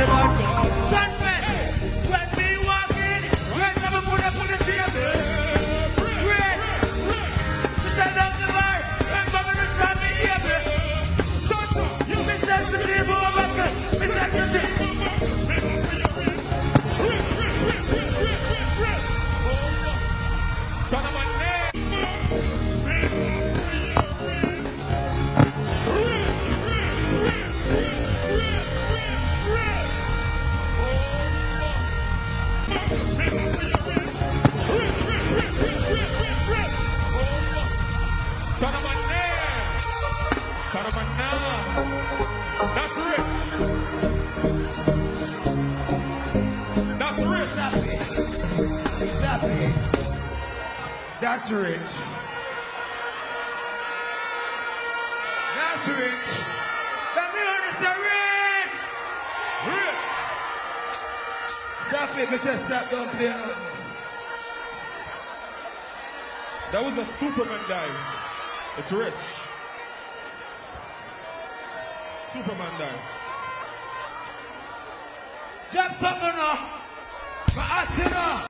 Good Lord. That's rich. That's rich. Let me understand. Stop it, Mr. Stop, don't play nothing. That was a Superman dive. It's rich. Superman dive. Drop something now. My ass.